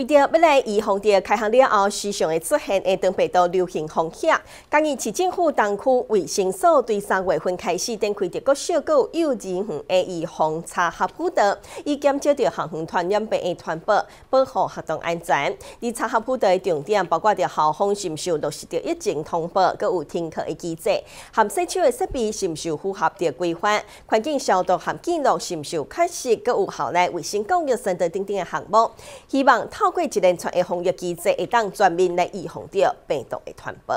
为着要来预防着开学了后时常会出现的长鼻毒流行风险，今日市政府东区卫生所对三月份开始展开着各小狗幼儿园的预防查核辅导，以减少着校园传染病的传播，保护学童安全。而查核辅导的重点包括着校方是毋是有落实着疫情通报，佮有停课的机制，含洗手的设备是毋是有符合着规范，环境消毒含记录是毋是有确实，佮有校内卫生教育等等等等的项目，希望。透过一连串的防疫机制，会当全面来预防着病毒的传播。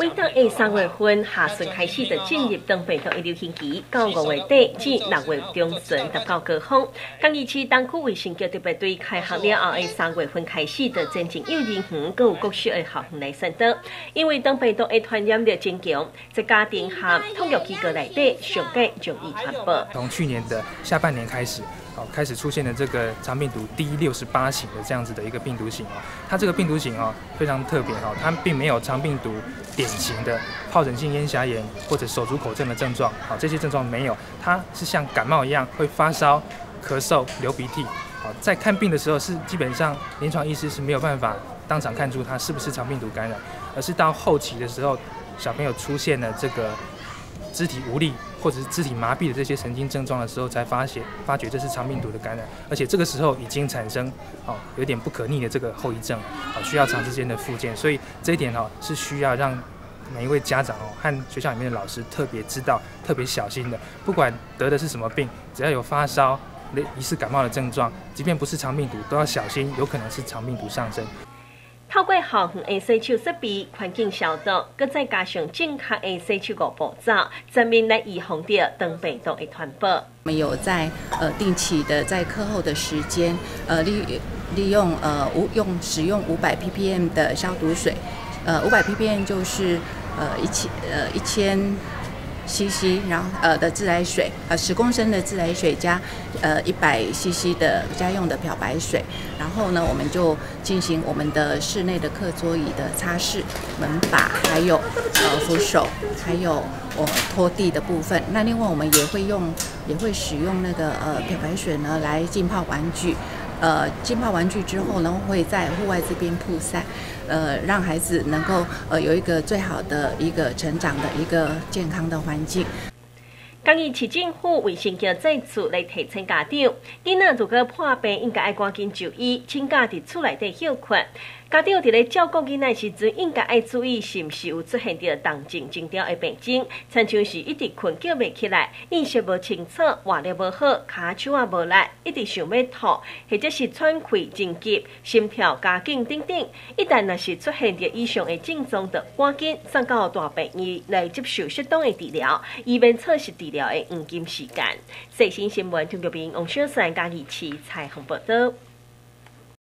每当下三月份下旬开始就进入当病毒的流行期，到五月底至六月中旬达到高峰。江义市东区卫生局特别对开学了后的三月份开始就增进幼儿园，更有各式的校来宣导。因为当病毒的传染力增强，在家庭和通育机构内底上更容易传播。从去年的下半年开始。开始出现了这个肠病毒 D 六十八型的这样子的一个病毒型哦，它这个病毒型哦非常特别哈，它并没有肠病毒典型的疱疹性咽峡炎或者手足口症的症状好，这些症状没有，它是像感冒一样会发烧、咳嗽、流鼻涕。好，在看病的时候是基本上临床医师是没有办法当场看出它是不是肠病毒感染，而是到后期的时候，小朋友出现了这个。肢体无力或者是肢体麻痹的这些神经症状的时候，才发现发觉这是肠病毒的感染，而且这个时候已经产生哦有点不可逆的这个后遗症，啊需要长时间的复健，所以这一点哦是需要让每一位家长哦和学校里面的老师特别知道、特别小心的。不管得的是什么病，只要有发烧、疑似感冒的症状，即便不是肠病毒，都要小心，有可能是肠病毒上升。透过校园的洗手设备、环境消毒，搁再加上正确的洗手五步骤，全面来预防掉等病毒的传播。我们有在呃定期的在课后的时间，呃利利用呃无用使用五百 ppm 的消毒水，呃五百 ppm 就是呃一千呃一千。cc，然后呃的自来水，呃十公升的自来水加呃一百 cc 的家用的漂白水，然后呢，我们就进行我们的室内的课桌椅的擦拭、门把，还有呃扶手，还有我拖地的部分。那另外我们也会用，也会使用那个呃漂白水呢来浸泡玩具。呃，浸泡玩具之后呢，会在户外这边曝晒，呃，让孩子能够呃有一个最好的一个成长的一个健康的环境。关于市政府卫生局再次来提醒家长，囡仔如果破病，应该爱赶紧就医，请家伫厝内底休困。家长伫咧照顾囡仔时阵，应该爱注意是毋是有出现着动静惊调的病症，亲像是一直困叫袂起来，意识无清楚，活力无好，骹手啊无力，一直想要吐，或者是喘气真急，心跳加紧等等。一旦若是出现着以上的症状，就赶紧送到大病院来接受适当的治疗，以免错失治疗的黄金时间。最新新闻，中国兵王小山加二次彩虹报道。